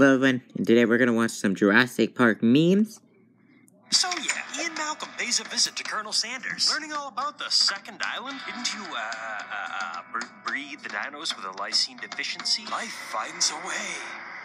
And today we're gonna watch some Jurassic Park memes. So yeah, Ian Malcolm pays a visit to Colonel Sanders. Learning all about the second island? Didn't you, uh, uh, uh br- breed the dinos with a lysine deficiency? Life finds a way.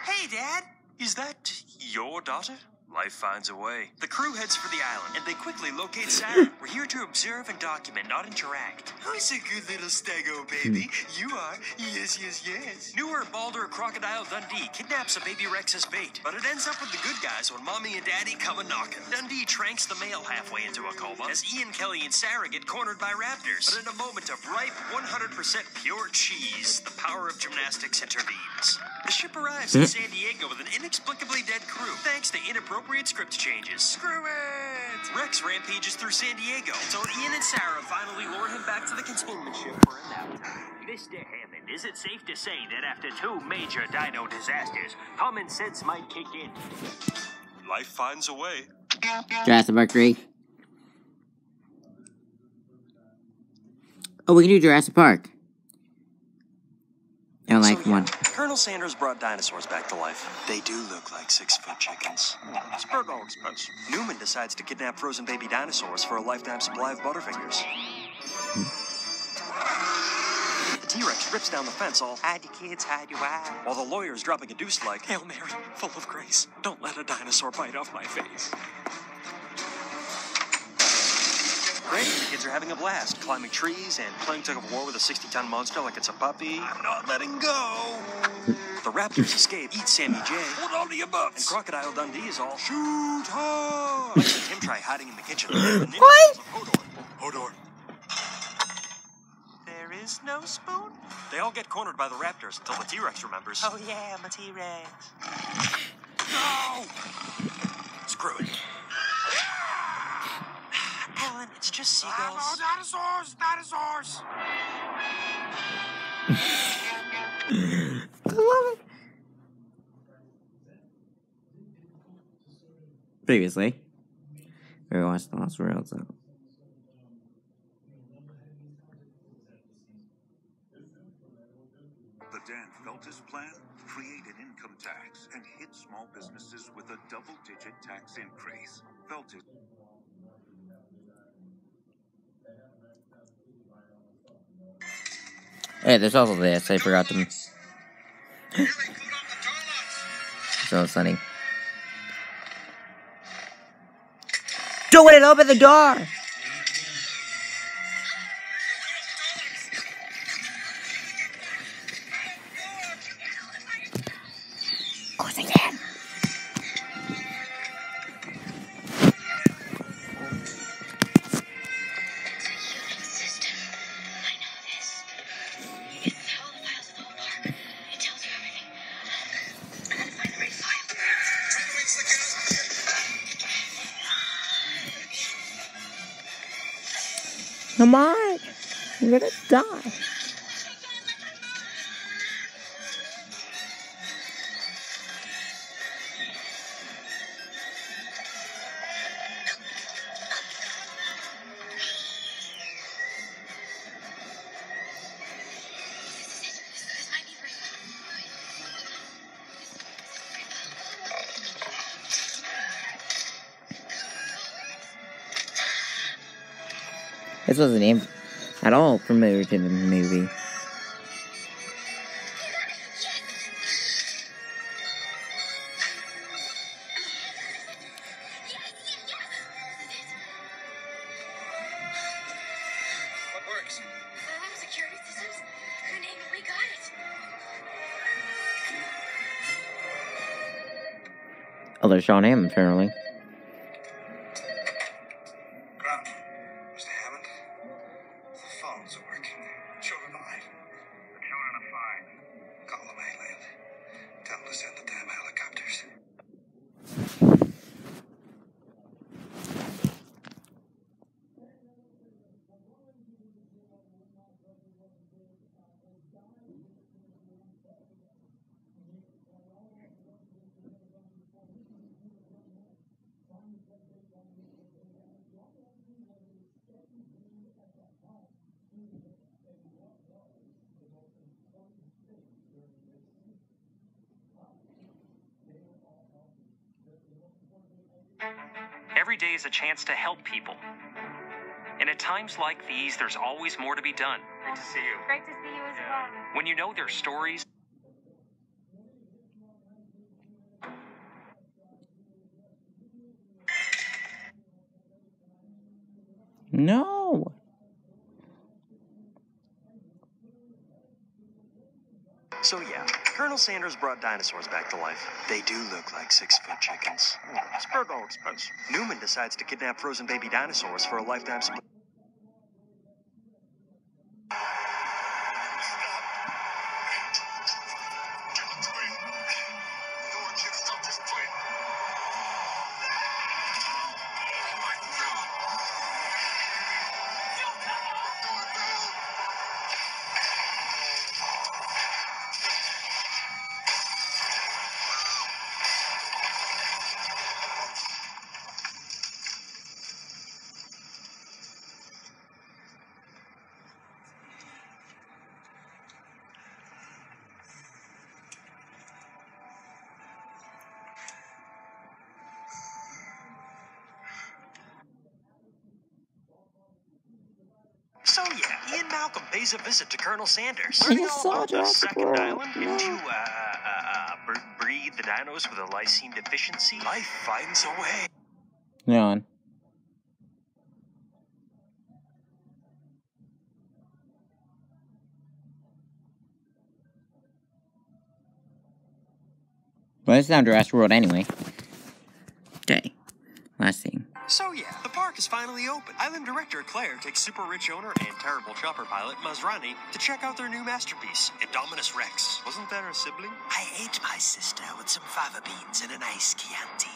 Hey, Dad! Is that your daughter? Life finds a way. The crew heads for the island, and they quickly locate Sarah. We're here to observe and document, not interact. Who's a good little stego, hmm. baby? you are. Yes, yes, yes. Newer, balder Crocodile Dundee kidnaps a baby Rex as bait, but it ends up with the good guys when Mommy and Daddy come a knocking. Dundee tranks the male halfway into a coma as Ian Kelly and Sarah get cornered by raptors. But in a moment of ripe, 100% pure cheese, the power of gymnastics intervenes. The ship arrives in hmm. San Diego with an inexplicably dead crew, thanks to inappropriate script changes. Screw it! Rex rampages through San Diego until Ian and Sarah finally lure him back to the containment ship for a nap time. Mr. Hammond, is it safe to say that after two major dino disasters, common sense might kick in? Life finds a way. Jurassic Park 3. Oh, we can do Jurassic Park. I don't like So, yeah, one. Colonel Sanders brought dinosaurs back to life. They do look like six foot chickens. Spur no expense. Newman decides to kidnap frozen baby dinosaurs for a lifetime supply of Butterfingers. The T Rex rips down the fence all hide your kids, hide your wives. While the lawyer is dropping a deuce like, Hail Mary, full of grace. Don't let a dinosaur bite off my face. Great, the kids are having a blast, climbing trees and playing tug of war with a 60 ton monster like it's a puppy. I'm not letting go. the Raptors escape, eat Sammy J. Hold on to your butts. And Crocodile Dundee is all shoot hard. I see Tim try hiding in the kitchen. What? Hodor. Hodor. There is no spoon. They all get cornered by the Raptors until the T Rex remembers. Oh yeah, my T Rex. No! Screw it. Alan, it's just seagulls. dinosaurs! Dinosaurs! Previously, we watched The Lost World, so. The Dan Feltes plan created income tax and hit small businesses with a double digit tax increase. Feltes. Hey, there's also this. I forgot to. so funny. Do it! Open the door! Gonna die. This might be right. This wasn't even at all familiar to the movie. What works? Oh, the home Every day is a chance to help people. And at times like these, there's always more to be done. Good to see you. Great to see you as well. When you know their stories, No. So yeah, Colonel Sanders brought dinosaurs back to life. They do look like six-foot chickens. Spurgo expense. Newman decides to kidnap frozen baby dinosaurs for a lifetime supply. Malcolm pays a visit to Colonel Sanders. He Learning all saw the Jurassic second World. island. Didn't you uh, uh, uh, br- breed the dinos with a lysine deficiency? Life finds a way. Yawn. Well, it's not Jurassic World anyway. Okay. Last thing. So yeah, the park is finally open. Island director Claire takes super rich owner and terrible chopper pilot Masrani to check out their new masterpiece, Indominus Rex. Wasn't there a sibling? I ate my sister with some fava beans and an ice Chianti.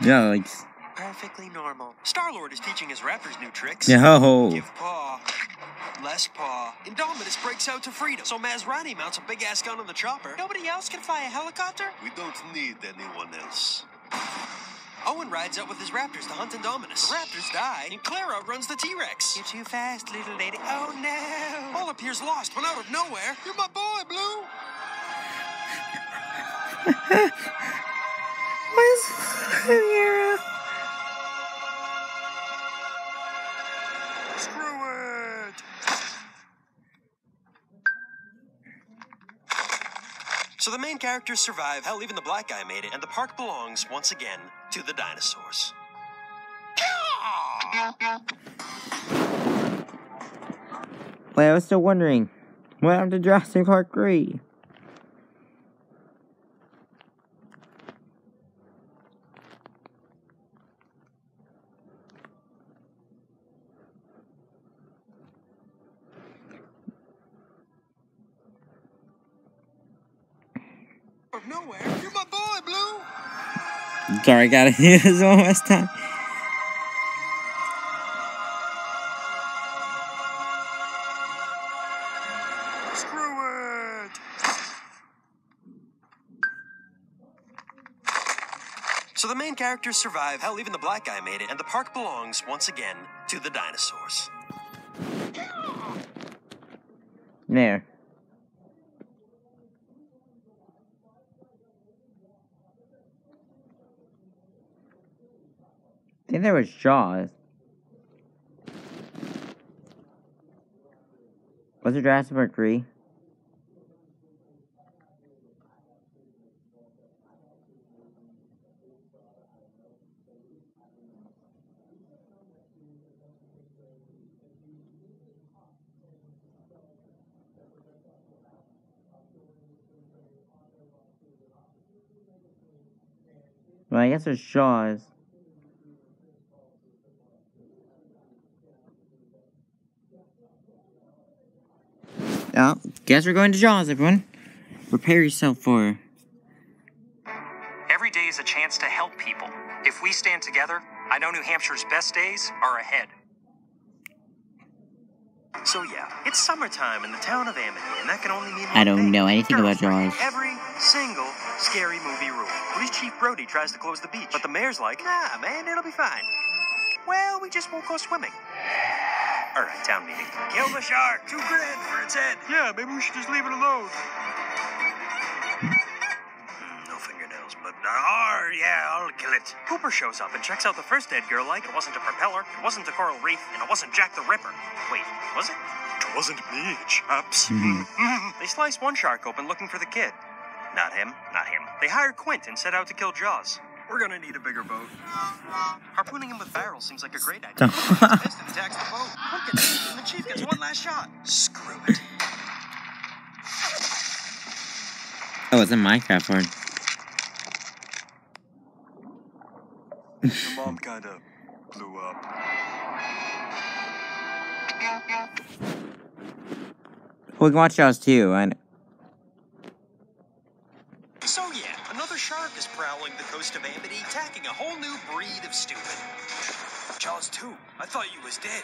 Yikes. Perfectly normal. Star Lord is teaching his raptors new tricks. Yo. Give paw. Less paw. Indominus breaks out to freedom, so Masrani mounts a big ass gun on the chopper. Nobody else can fly a helicopter? We don't need anyone else. Owen rides out with his raptors to hunt Indominus. The raptors die, and Clara outruns the T-Rex. You're too fast, little lady. Oh no! All appears lost when out of nowhere, you're my boy, Blue. Where's Screw it! So the main characters survive, hell, even the black guy made it, and the park belongs, once again, to the dinosaurs. Wait, I was still wondering. What happened to Jurassic Park 3? Out of nowhere, you're my boy, Blue. Sorry, gotta do this one last time. Screw it! So the main characters survive, hell, even the black guy made it, and the park belongs, once again, to the dinosaurs. There. I think there was Jaws. Was it Jurassic Park 3? Well, I guess it's Jaws. Oh, guess we're going to Jaws, everyone. Prepare yourself for. every day is a chance to help people. If we stand together, I know New Hampshire's best days are ahead. So yeah, it's summertime in the town of Amity, and that can only mean I don't know anything about Jaws. Every single scary movie rule. Police Chief Brody tries to close the beach, but the mayor's like, Nah, man, it'll be fine. Well, we just won't go swimming. All right, town meeting. Kill the shark. Two grand for its head. Yeah, maybe we should just leave it alone. Mm, no fingernails. but uh, yeah, I'll kill it. Hooper shows up and checks out the first dead girl like it wasn't a propeller, it wasn't a coral reef, and it wasn't Jack the Ripper. Wait, was it? It wasn't me, chaps. They slice one shark open looking for the kid. Not him, not him. They hire Quint and set out to kill Jaws. We're gonna need a bigger boat. Harpooning him with barrels seems like a great idea. And attacks the boat. Gets hit, and the chief gets one last shot. Screw it. Oh, it's a Minecraft word. Your mom kinda blew up. We can watch Jaws too. And So yeah, another shark is prowling the coast of Amity, attacking a whole new breed of stupid. Jaws 2, I thought you was dead.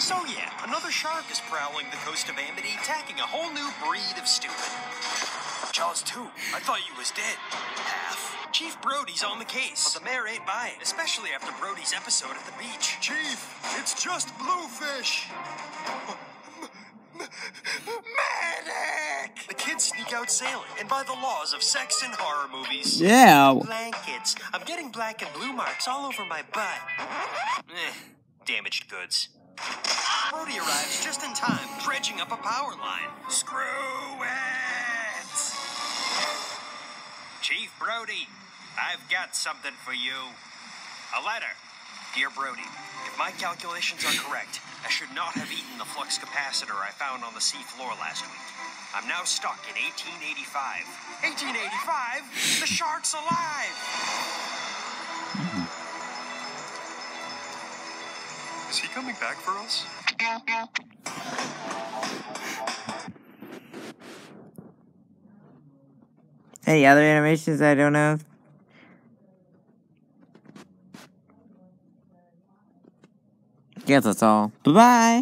So yeah, another shark is prowling the coast of Amity, attacking a whole new breed of stupid. Jaws 2, I thought you was dead. Half. Chief Brody's on the case, but the mayor ain't buying, especially after Brody's episode at the beach. Chief, it's just bluefish. The sneak out sailing, and by the laws of sex and horror movies. yeah, Blankets. I'm getting black and blue marks all over my butt. Eh, damaged goods. Brody arrives just in time, dredging up a power line. Screw it! Chief Brody, I've got something for you. A letter. Dear Brody, if my calculations are correct, I should not have eaten the flux capacitor I found on the sea floor last week. I'm now stuck in 1885. 1885? The shark's alive! Is he coming back for us? Any other animations I don't know? Guess that's all. Bye bye.